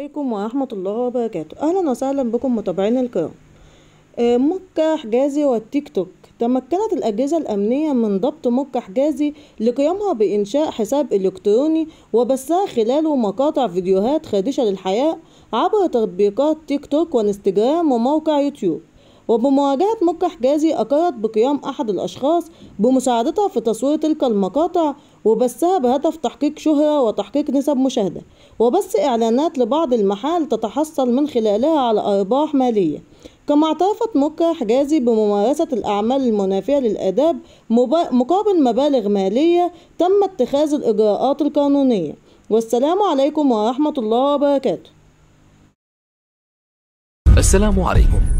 عليكم ورحمة الله وبركاته. أهلا وسهلا بكم متابعينا الكرام. آه، مكة حجازي والتيك توك. تمكنت الأجهزة الأمنية من ضبط مكة حجازي لقيامها بإنشاء حساب إلكتروني وبثها خلاله مقاطع فيديوهات خادشة للحياة عبر تطبيقات تيك توك وانستجرام وموقع يوتيوب. وبمواجهة مكة حجازي أقرت بقيام أحد الأشخاص بمساعدتها في تصوير تلك المقاطع وبثها بهدف تحقيق شهرة وتحقيق نسب مشاهدة. وبث إعلانات لبعض المحال تتحصل من خلالها على أرباح مالية. كما اعترفت مكة حجازي بممارسة الأعمال المنافية للآداب مقابل مبالغ مالية تم اتخاذ الإجراءات القانونية. والسلام عليكم ورحمة الله وبركاته. السلام عليكم.